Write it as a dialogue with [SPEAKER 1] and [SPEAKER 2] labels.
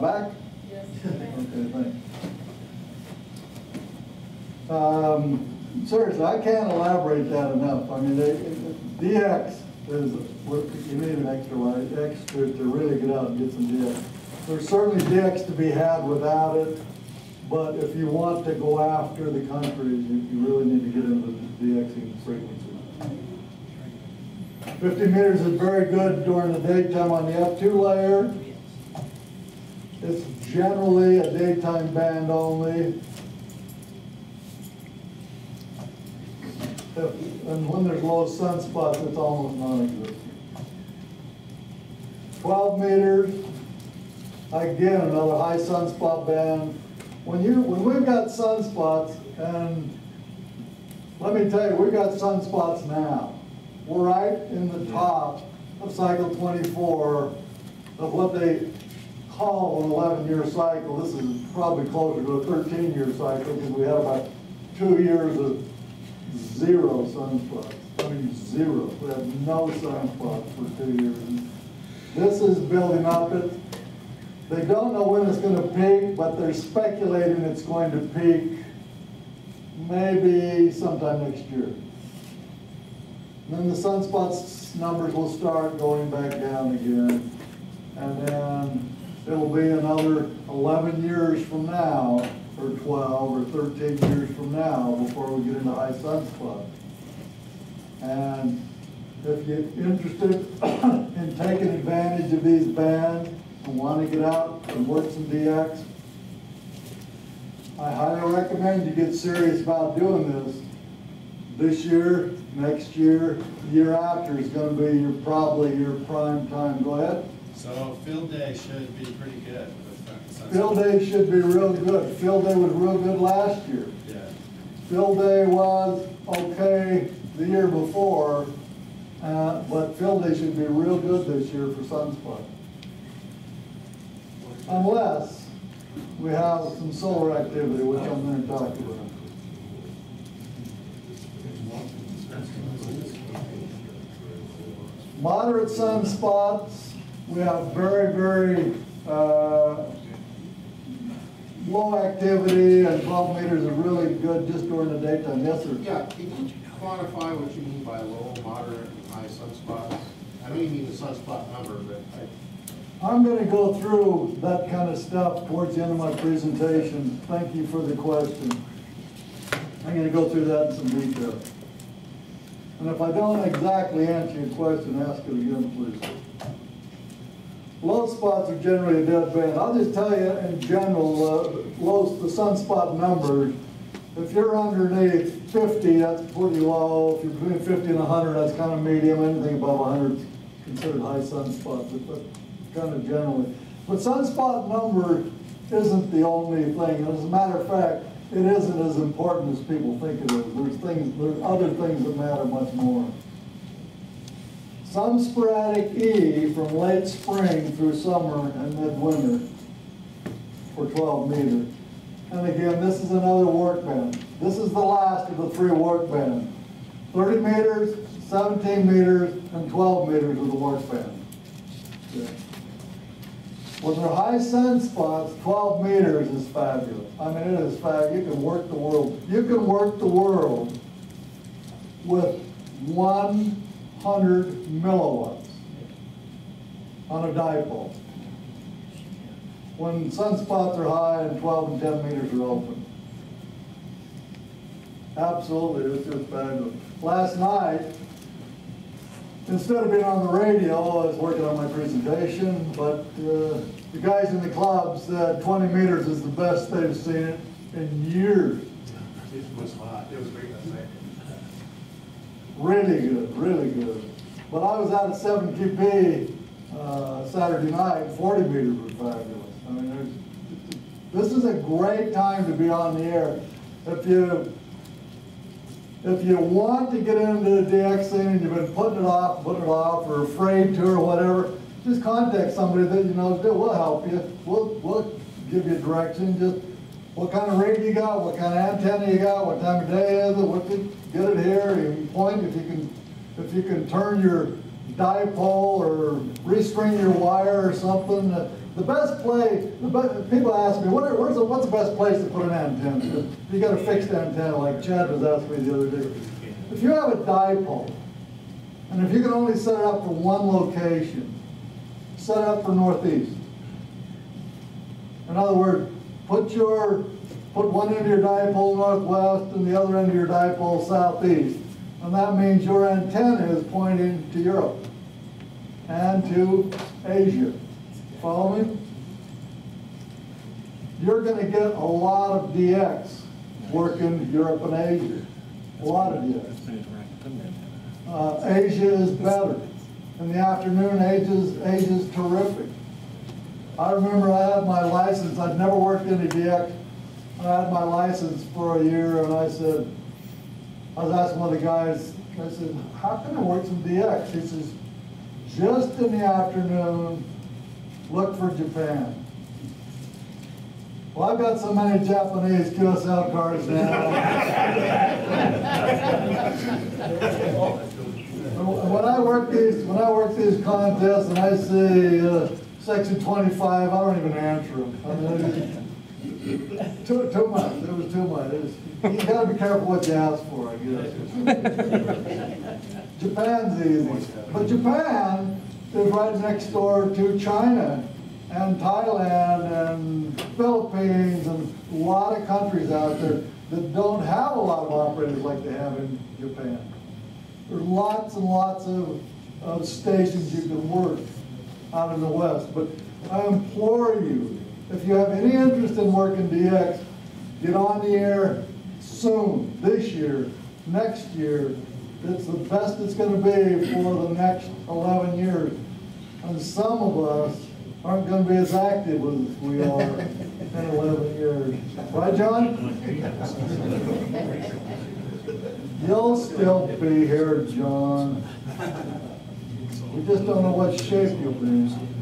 [SPEAKER 1] back?
[SPEAKER 2] Yes.
[SPEAKER 1] Okay, thanks. Um, seriously, I can't elaborate that enough. I mean, they, DX is, what you need an extra light, extra to really get out and get some DX. There's certainly DX to be had without it, but if you want to go after the country, you, you really need to get into the DXing frequency. 50 meters is very good during the daytime on the F2 layer. It's generally a daytime band only. And when there's low sunspots, it's almost non-existent. 12 meters, again, another high sunspot band. When you, when we've got sunspots, and let me tell you, we've got sunspots now. We're right in the top of cycle 24 of what they call an 11-year cycle. This is probably closer to a 13-year cycle because we had about two years of zero sunspots. I mean, zero. We have no sunspots for two years. This is building up. It, they don't know when it's going to peak, but they're speculating it's going to peak maybe sometime next year. Then the sunspots numbers will start going back down again. And then it'll be another 11 years from now, or 12 or 13 years from now before we get into high sunspot. And if you're interested in taking advantage of these bands and want to get out and work some DX, I highly recommend you get serious about doing this. This year, next year, year after is going to be your, probably your prime time. Go ahead.
[SPEAKER 3] So field day should be pretty good
[SPEAKER 1] Field day should be real good. Field day was real good last year.
[SPEAKER 3] Yeah.
[SPEAKER 1] Field day was okay the year before, uh, but field day should be real good this year for sunspot. Unless we have some solar activity, which I'm going to talk about. Moderate sunspots, we have very, very, uh, low activity and twelve meters are really good just during the daytime, yes, sir?
[SPEAKER 4] Yeah, can you quantify what you mean by low, moderate, and high sunspots? I know you mean the sunspot number, but I,
[SPEAKER 1] I'm gonna go through that kind of stuff towards the end of my presentation. Thank you for the question. I'm gonna go through that in some detail. And if I don't exactly answer your question, ask it again, please. Spots are generally a dead band. I'll just tell you in general, uh, low, the sunspot numbers, if you're underneath fifty, that's pretty low. If you're between fifty and hundred, that's kind of medium. Anything above hundred is considered high sunspot, but, but kind of generally. But sunspot number isn't the only thing. As a matter of fact, it isn't as important as people think it is. There's things, there's other things that matter much more. Some sporadic E from late spring through summer and midwinter for 12 meters. And again, this is another work band. This is the last of the three work bands. 30 meters, 17 meters, and 12 meters of the work band. Yeah. When they're high sunspots, 12 meters is fabulous. I mean, it is fabulous. You can work the world. You can work the world with 100 milliwatts on a dipole. When sunspots are high and 12 and 10 meters are open. Absolutely, it's just fabulous. Last night, instead of being on the radio, I was working on my presentation, but uh, the guys in the club said 20 meters is the best they've seen it in years.
[SPEAKER 4] it was hot, it was great last night.
[SPEAKER 1] Really good, really good. But I was out at 7QP uh, Saturday night, 40 meters was fabulous. I mean, this is a great time to be on the air. If you if you want to get into the DX scene and you've been putting it off, putting it off, or afraid to, or whatever, just contact somebody that you know, we'll help you. We'll, we'll give you direction. Just what kind of rig you got, what kind of antenna you got, what time of day is it, what to get it here, you point, if you can, if you can turn your dipole or restring your wire or something, uh, the best place, the be, people ask me, what where's the, what's the best place to put an antenna? You got a fixed antenna, like Chad was asking me the other day. If you have a dipole, and if you can only set it up for one location, set it up for northeast. In other words, put your, put one end of your dipole northwest and the other end of your dipole southeast. And that means your antenna is pointing to Europe and to Asia. Follow me? You're gonna get a lot of DX working Europe and Asia. A lot of DX. Uh, Asia is better. In the afternoon, Asia's, Asia's terrific. I remember I had my license, I'd never worked in a DX. I had my license for a year and I said, I was asking one of the guys, I said, how can I work some DX? He says, just in the afternoon, look for Japan. Well, I've got so many Japanese QSL cards now. When I work these, when I work these contests and I see uh, section twenty-five, I don't even answer them. I mean, Too, too much, it was too much. Was- You gotta be careful what you ask for, I guess. Japan's easy, but Japan is right next door to China and Thailand and Philippines and a lot of countries out there that don't have a lot of operators like they have in Japan. There's lots and lots of, of stations you can work out in the West, but I implore you, if you have any interest in working DX, get on the air soon, this year, next year. It's the best it's gonna be for the next eleven years. And some of us aren't gonna be as active as we are in eleven years. Right, John? You'll still be here, John. We just don't know what shape you'll be in.